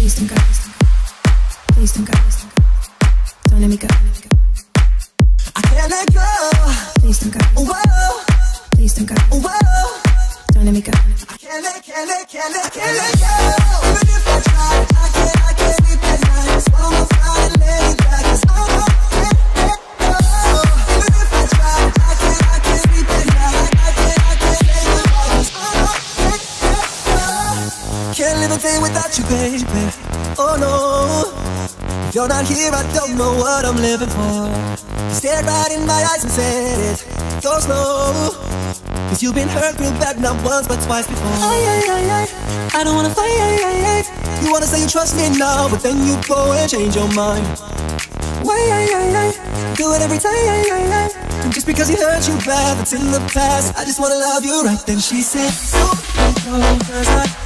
Please don't go. Please don't go. Don't let me go. I can't let go. Please don't go. Whoa, Please don't go. whoa. Don't let me go. I can't let, can't let, can't let, can't let go. Can't live a day without you, baby. Oh no. If you're not here, I don't know what I'm living for. You stared right in my eyes and said it. Go slow. Cause you've been hurt real bad, not once but twice before. Ay, ay, ay, ay. I don't wanna fight. Ay, ay, ay. You wanna say you trust me now, but then you go and change your mind. Why, ay, ay, ay. Do it every time. Ay, ay, ay. And just because he hurt you bad, that's in the past. I just wanna love you right. Then she said, So cause I